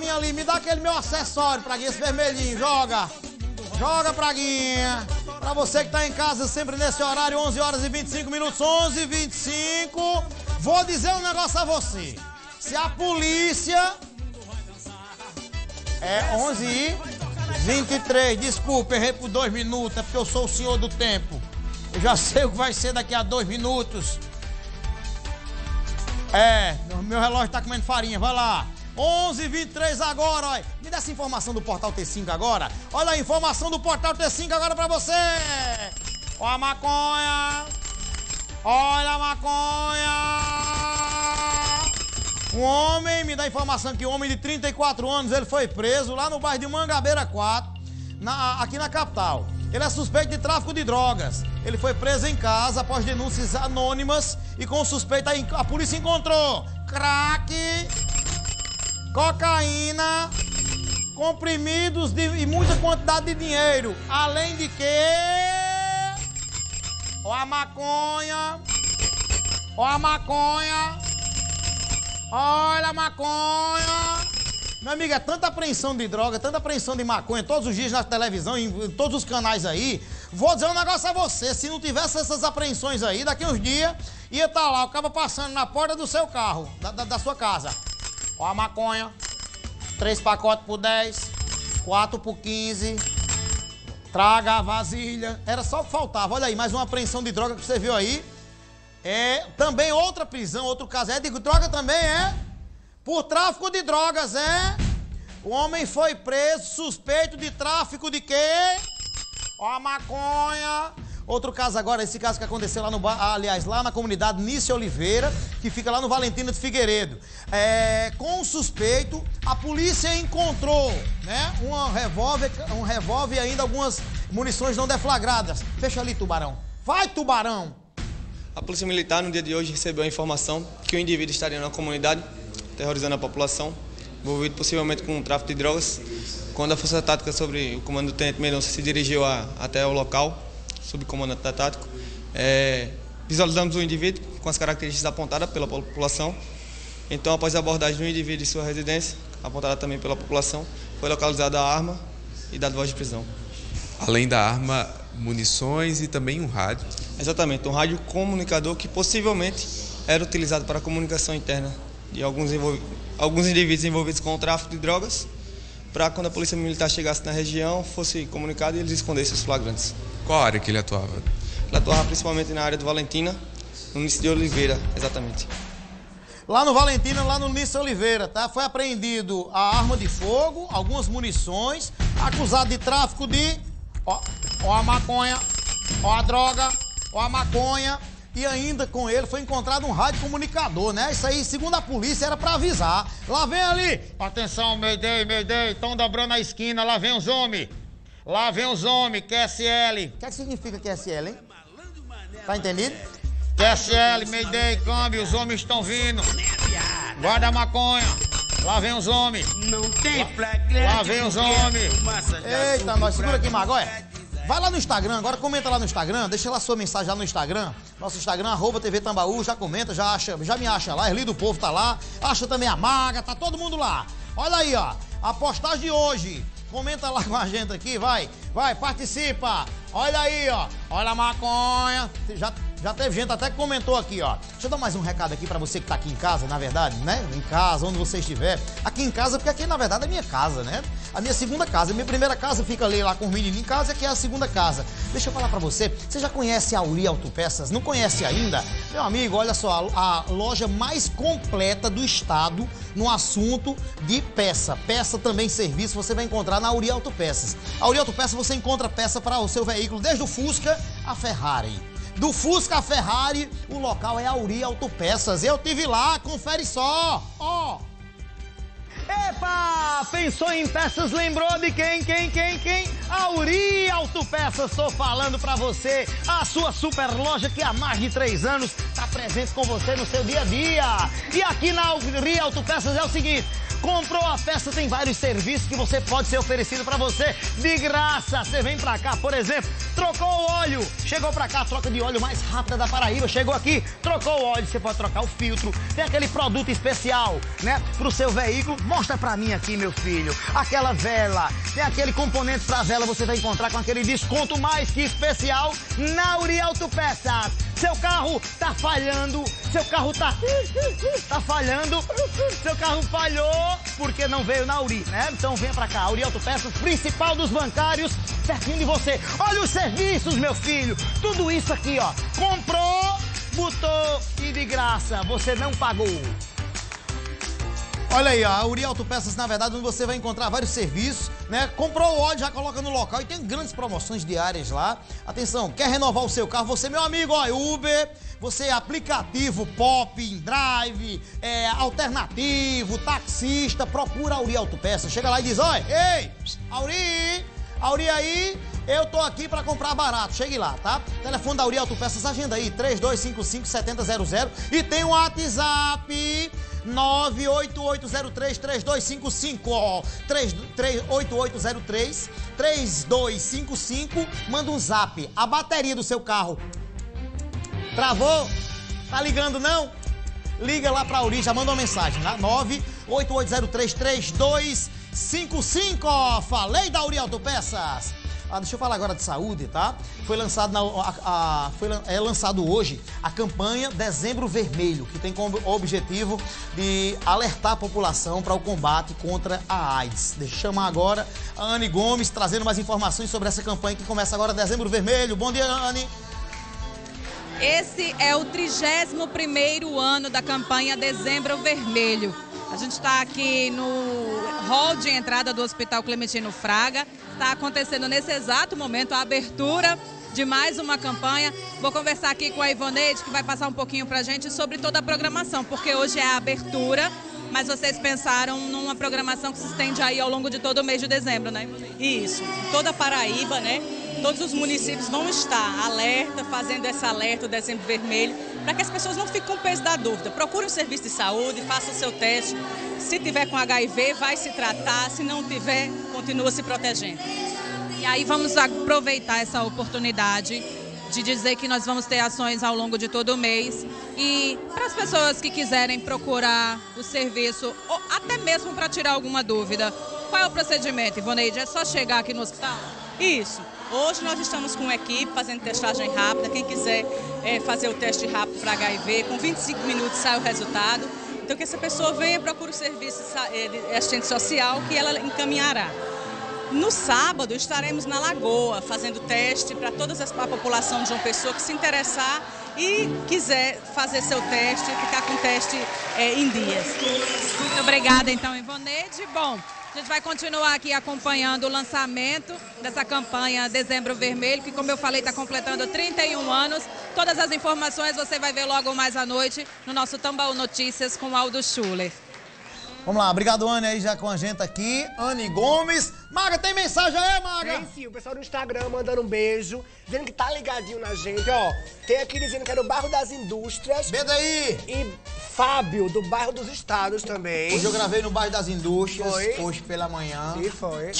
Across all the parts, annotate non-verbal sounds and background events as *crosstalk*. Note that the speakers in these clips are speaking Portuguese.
mim ali. Me dá aquele meu acessório, Praguinha, esse vermelhinho. Joga. Joga, Praguinha. Pra você que tá em casa sempre nesse horário, 11 horas e 25 minutos, 11 e 25. Vou dizer um negócio a você. Se a polícia... É 11 e 23. Desculpa, errei por dois minutos. É porque eu sou o senhor do tempo. Eu já *laughs* sei o que vai ser daqui a dois minutos. É, meu relógio tá comendo farinha, vai lá. 11 23 agora, olha. Me dá essa informação do Portal T5 agora. Olha a informação do Portal T5 agora pra você. Olha a maconha. Olha a maconha. Um homem, me dá informação que um homem de 34 anos, ele foi preso lá no bairro de Mangabeira 4, na, aqui na capital. Ele é suspeito de tráfico de drogas. Ele foi preso em casa após denúncias anônimas e com suspeita a polícia encontrou crack, cocaína, comprimidos de, e muita quantidade de dinheiro. Além de que ó a maconha, ó a maconha, olha a maconha. Meu amigo, é tanta apreensão de droga, tanta apreensão de maconha todos os dias na televisão, em todos os canais aí. Vou dizer um negócio a você: se não tivesse essas apreensões aí, daqui uns dias ia estar tá lá, o cara passando na porta do seu carro, da, da, da sua casa. Ó a maconha, três pacotes por 10, quatro por 15. Traga a vasilha. Era só o que faltava. Olha aí, mais uma apreensão de droga que você viu aí. É também outra prisão, outro caso. É de droga também, é? por tráfico de drogas, é? O homem foi preso suspeito de tráfico de quê? Ó a maconha. Outro caso agora, esse caso que aconteceu lá no aliás, lá na comunidade Nícia Oliveira, que fica lá no Valentina de Figueiredo. É, com o suspeito, a polícia encontrou, né, um revólver, um revólver e ainda algumas munições não deflagradas. Fecha ali, tubarão. Vai, tubarão! A Polícia Militar, no dia de hoje, recebeu a informação que o indivíduo estaria na comunidade terrorizando a população, envolvido possivelmente com o tráfico de drogas. Quando a Força Tática sobre o comando do Tenente Mendonça se dirigiu a, até o local, subcomandante da tático, é, visualizamos o indivíduo com as características apontadas pela população. Então, após a abordagem do indivíduo em sua residência, apontada também pela população, foi localizada a arma e dado voz de prisão. Além da arma, munições e também um rádio. Exatamente, um rádio comunicador que possivelmente era utilizado para comunicação interna de alguns, alguns indivíduos envolvidos com o tráfico de drogas, para quando a polícia militar chegasse na região, fosse comunicado e eles escondessem os flagrantes. Qual área que ele atuava? Ele atuava principalmente na área do Valentina, no município de Oliveira, exatamente. Lá no Valentina, lá no Nício Oliveira, tá? Foi apreendido a arma de fogo, algumas munições, acusado de tráfico de. Ó, ó a maconha, ó a droga, ó a maconha, e ainda com ele foi encontrado um rádio comunicador, né? Isso aí, segundo a polícia, era para avisar. Lá vem ali. Atenção, Mayday, Mayday. Estão dobrando a esquina. Lá vem os homens. Lá vem os homens. QSL. O que, é que significa QSL, hein? Tá entendido? QSL, Mayday, câmbio. Os homens estão vindo. Guarda a maconha. Lá vem os homens. Não tem flagrante. Lá vem os homens. Eita, nós segura aqui, Magóia. Vai lá no Instagram, agora comenta lá no Instagram, deixa lá sua mensagem lá no Instagram. Nosso Instagram, arroba TV Tambaú, já comenta, já acha, já me acha lá, Erli do Povo tá lá, acha também a Maga, tá todo mundo lá. Olha aí, ó, a postagem de hoje. Comenta lá com a gente aqui, vai, vai, participa. Olha aí, ó, olha a maconha. Já já teve gente até que comentou aqui, ó. Deixa eu dar mais um recado aqui para você que tá aqui em casa, na verdade, né? Em casa, onde você estiver. Aqui em casa, porque aqui na verdade é minha casa, né? A minha segunda casa. Minha primeira casa fica ali lá com os meninos em casa, que é a segunda casa. Deixa eu falar para você. Você já conhece a Uri Autopeças? Não conhece ainda? Meu amigo, olha só, a, a loja mais completa do estado no assunto de peça. Peça também serviço, você vai encontrar na Uri Autopeças. A Uri Autopeças você encontra peça para o seu veículo, desde o Fusca a Ferrari do Fusca Ferrari, o local é Auri Autopeças. Eu tive lá, confere só, ó. Epa! Pensou em peças, lembrou de quem, quem, quem, quem? Auri Autopeças, estou falando para você. A sua super loja que há mais de três anos está presente com você no seu dia a dia. E aqui na Auri Autopeças é o seguinte, Comprou a peça, tem vários serviços que você pode ser oferecido para você de graça. Você vem pra cá, por exemplo, trocou o óleo, chegou pra cá, troca de óleo mais rápida da Paraíba, chegou aqui, trocou o óleo, você pode trocar o filtro, tem aquele produto especial, né, pro seu veículo. Mostra pra mim aqui, meu filho, aquela vela, tem aquele componente pra vela, você vai encontrar com aquele desconto mais que especial na Uri Autopeças. Seu carro tá falhando, seu carro tá tá falhando, seu carro falhou porque não veio na Uri, né? Então vem pra cá, Uri Autopeças, principal dos bancários, pertinho de você. Olha os serviços, meu filho, tudo isso aqui, ó. Comprou, botou e de graça, você não pagou. Olha aí, a Uri Autopeças, na verdade, onde você vai encontrar vários serviços, né? Comprou o óleo, já coloca no local e tem grandes promoções diárias lá. Atenção, quer renovar o seu carro? Você, meu amigo, ó, Uber, você é aplicativo, pop, drive, é, alternativo, taxista, procura a Uri Autopeças. Chega lá e diz, olha, ei, Auri, Auri aí, eu tô aqui para comprar barato. Chegue lá, tá? Telefone da Uri Autopeças, agenda aí, 3255-7000 e tem um WhatsApp 988033255, ó, 8803-3255, manda um zap. A bateria do seu carro travou? Tá ligando não? Liga lá pra Uri, já manda uma mensagem, tá? 988033255, ó, falei da Uri Autopeças. Ah, deixa eu falar agora de saúde, tá? Foi lançado, na, a, a, foi, é lançado hoje a campanha Dezembro Vermelho, que tem como objetivo de alertar a população para o combate contra a AIDS. Deixa eu chamar agora a Anne Gomes, trazendo mais informações sobre essa campanha que começa agora Dezembro Vermelho. Bom dia, Anne. Esse é o 31º ano da campanha Dezembro Vermelho. A gente está aqui no hall de entrada do Hospital Clementino Fraga. Está acontecendo nesse exato momento a abertura de mais uma campanha. Vou conversar aqui com a Ivoneide, que vai passar um pouquinho para a gente sobre toda a programação, porque hoje é a abertura, mas vocês pensaram numa programação que se estende aí ao longo de todo o mês de dezembro, né, Ivoneide? Isso, toda a Paraíba, né? Todos os municípios vão estar alerta, fazendo esse alerta, o dezembro vermelho, para que as pessoas não fiquem com o peso da dúvida. Procure um serviço de saúde, faça o seu teste. Se tiver com HIV, vai se tratar. Se não tiver, continua se protegendo. E aí vamos aproveitar essa oportunidade de dizer que nós vamos ter ações ao longo de todo o mês. E para as pessoas que quiserem procurar o serviço, ou até mesmo para tirar alguma dúvida, qual é o procedimento, Ivoneide? É só chegar aqui no hospital? Isso. Hoje nós estamos com uma equipe fazendo testagem rápida. Quem quiser é, fazer o teste rápido para HIV, com 25 minutos sai o resultado. Então que essa pessoa venha procure o serviço de assistente social que ela encaminhará. No sábado estaremos na Lagoa fazendo teste para toda a população de uma pessoa que se interessar e quiser fazer seu teste, ficar com o teste é, em dias. Muito obrigada então, Ivoneide. Bom, a gente vai continuar aqui acompanhando o lançamento dessa campanha Dezembro Vermelho, que, como eu falei, está completando 31 anos. Todas as informações você vai ver logo mais à noite no nosso Tambaú Notícias com Aldo Schuller. Vamos lá, obrigado, Anne, aí já com a gente aqui. Anne Gomes. Maga, tem mensagem aí, Maga? Tem sim, o pessoal do Instagram mandando um beijo, dizendo que tá ligadinho na gente, ó. Tem aqui dizendo que é do bairro das Indústrias. Beijo aí! E Fábio, do bairro dos Estados também. Hoje eu gravei no bairro das Indústrias, foi? hoje pela manhã. E foi.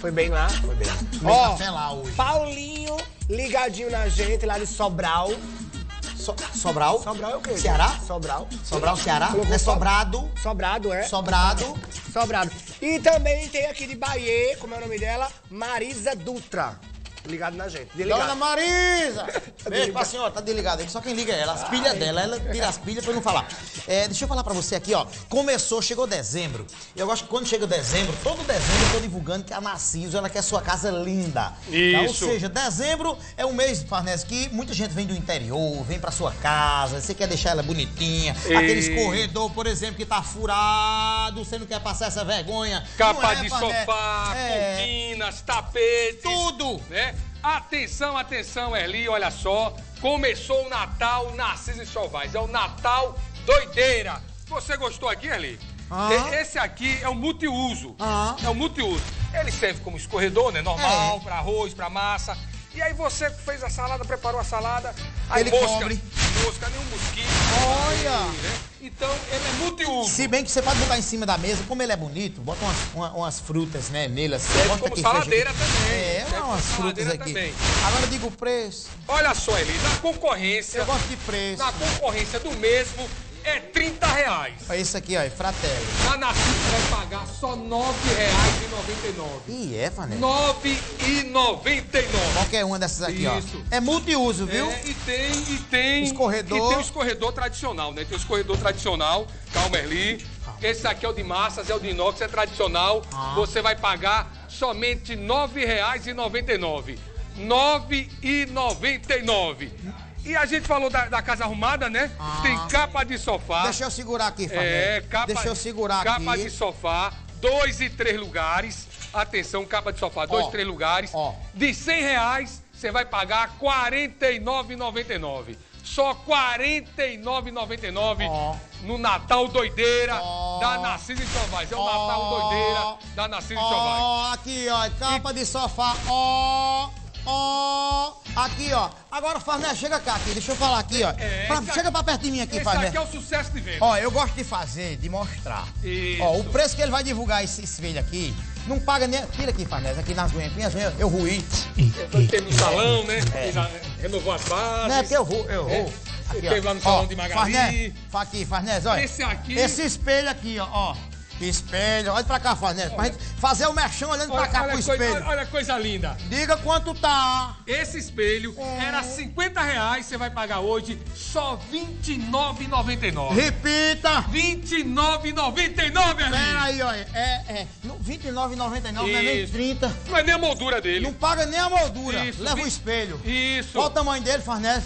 Foi bem lá? Foi bem. Ó, café lá hoje. Paulinho ligadinho na gente, lá de Sobral. So, Sobral? Sobral é o quê? Ceará? Sobral. Sobral, Ceará? Colocou é Sobrado? Sobrado, é. Sobrado. Sobrado. E também tem aqui de Bahia, como é o nome dela? Marisa Dutra ligado na gente. Desligado. Dona Marisa! *laughs* Beijo pra senhora, tá desligada só quem liga é ela. As pilhas dela, ela tira as pilhas pra não falar. É, deixa eu falar pra você aqui, ó. Começou, chegou dezembro. Eu acho que quando chega dezembro, todo dezembro eu tô divulgando que a Narciso, ela quer sua casa linda. Isso. Tá? Ou seja, dezembro é um mês, Farnese, que muita gente vem do interior, vem pra sua casa, você quer deixar ela bonitinha. E... Aqueles corredor, por exemplo, que tá furado, você não quer passar essa vergonha. Capa é, de Farnese? sofá, é... cortinas, tapetes. Tudo! Né? Atenção, atenção, Erli, olha só. Começou o Natal Narciso e Chovais. É o Natal doideira. Você gostou aqui, Erli? Ah. Esse aqui é o multiuso. Ah. É o multiuso. Ele serve como escorredor, né? Normal, é. para arroz, para massa. E aí você fez a salada, preparou a salada, aí Ele mosca, cobre. mosca, nenhum mosquito. Olha! né? Então ele é multiuso. Se bem que você pode botar em cima da mesa, como ele é bonito, bota umas, uma- umas frutas, né, nele assim. Bota como aqui, saladeira fecha- também. É, como umas frutas aqui. também. Agora eu digo o preço. Olha só, Eli, na concorrência, Eu gosto de preço. na concorrência do mesmo é 30 reais. Olha isso aqui, ó, é Fratelli. Na Narciso vai pagar só R$ 9,99. Ih, é, Fanel? R$ 9,99. Qualquer uma dessas aqui, Isso. ó. É multiuso, viu? É, e tem, e tem. Escorredor. E tem o escorredor tradicional, né? Tem o escorredor tradicional, calma Erli. Esse aqui é o de massas, é o de inox, é tradicional. Ah. Você vai pagar somente R$ 9,99. R$ 9,99. E a gente falou da, da casa arrumada, né? Ah. Tem capa de sofá. Deixa eu segurar aqui, Fanel. É, capa, Deixa eu segurar capa aqui. de sofá, dois e três lugares. Atenção, capa de sofá, dois Ó, e três lugares. ó. De 100 reais, você vai pagar R$ 49,99. Só R$ 49,99 Ó. no Natal Doideira da Narciso e Chovais. É o. Natal Doideira da Narciso e Chovais. Ó, aqui, ó, capa de sofá, ó, ó, aqui, ó. Agora, Farné, chega cá, aqui, deixa eu falar aqui, ó. É, Pra- esse chega pra perto de mim aqui, Esse Farné. aqui é o sucesso de venda. Ó, eu gosto de fazer, de mostrar. Isso. Ó, o preço que ele vai divulgar esse, esse vídeo aqui, não paga nem... Tira aqui, Farnés, aqui nas unhas, minhas unhas, eu ruí. Teve no salão, né? Já renovou as bases. Não é porque eu ru, eu ru. Aqui, Teve lá no salão de Magali. Farnés, fa- aqui, Farnés, olha. Esse aqui- Esse espelho aqui, ó, ó. Espelho, olha pra cá, Farnés, pra gente fazer o merchão olhando pra cá pro coisa, espelho. olha, olha coisa linda. Diga quanto tá. Esse espelho É. era 50 reais, você vai pagar hoje só R$ 29,99. Repita. R$ 29,99, Pera aí, olha. É, é. no- R$29,99, não é nem Isso. 30. Não é nem a moldura dele. Não paga nem a moldura. Isso, Leva o vi- espelho. Isso. Qual o tamanho dele, Farnés?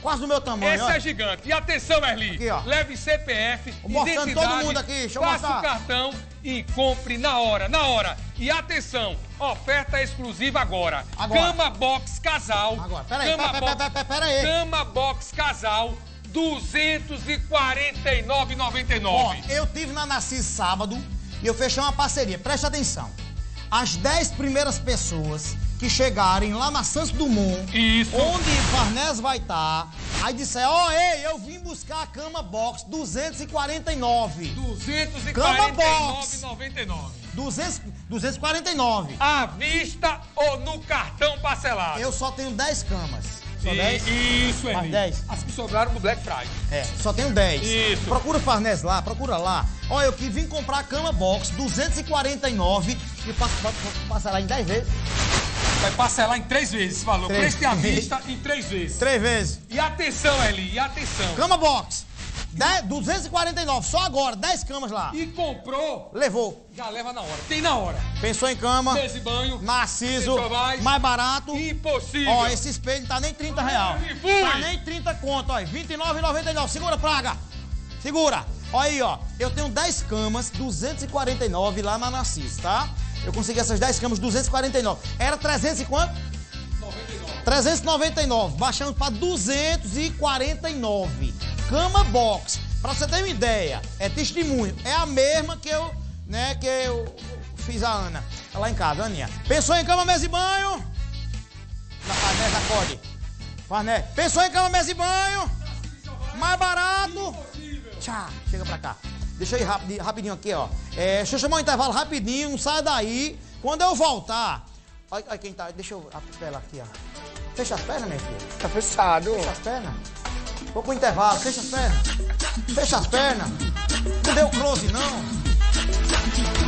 Quase do meu tamanho, Esse ó. é gigante. E atenção, Erli. Aqui, ó. Leve CPF, Mostrando identidade, todo mundo aqui, deixa eu faça mostrar. o cartão e compre na hora, na hora. E atenção, oferta exclusiva agora. Agora. Cama Box Casal. Agora, peraí, Cama pera, Box- pera, pera, pera aí. Cama Box Casal, R$ 249,99. Ó, eu tive na Nassis sábado e eu fechei uma parceria. Preste atenção. As 10 primeiras pessoas que chegarem lá na Santos Dumont, Isso. onde Farnés vai estar, aí disser, ó, ei, eu vim buscar a cama box 249. 249,99. 200, 249. À vista ou no cartão parcelado? Eu só tenho 10 camas. Só E- 10? Isso, Mais Erli. 10? As que sobraram do Black Friday. É, só tenho 10. Isso. Procura o Farnés lá, procura lá. Olha, eu que vim comprar a cama box 249 e passar lá em 10 vezes. Vai parcelar em três vezes esse valor. Três Preço à vezes. vista em três vezes. 3 vezes. E atenção, Eli, e atenção. Cama box. 10, 249, só agora, 10 camas lá. E comprou, Levou. já leva na hora. Tem na hora. Pensou em cama, e banho. Narciso, chovais. mais barato. Impossível. Ó, esse espelho não tá nem 30 real. E fui. Tá nem 30 conto, ó. 29,99. Segura, praga. Segura. Olha aí, ó. Eu tenho 10 camas, 249 lá na Narciso, tá? Eu consegui essas 10 camas, 249. Era 300 e quanto? 399. Baixando pra 249. Cama box. Pra você ter uma ideia, é testemunho. É a mesma que eu, né, que eu fiz a Ana. Tá lá em casa, Aninha. Pensou em cama, mesa e banho? Na Farnés, acorde. Farnés. Pensou em cama, mesa e banho? Mais barato? Tchau. Chega pra cá. Deixa eu ir rapidinho, rapidinho aqui, ó. É, deixa eu chamar um intervalo rapidinho, não sai daí. Quando eu voltar... Olha, olha quem tá... Deixa eu apelar aqui, ó. Fecha as pernas, minha filha. Tá fechado. Fecha as pernas. Vou pro intervalo, fecha as pernas. Fecha as pernas. Não deu close, não.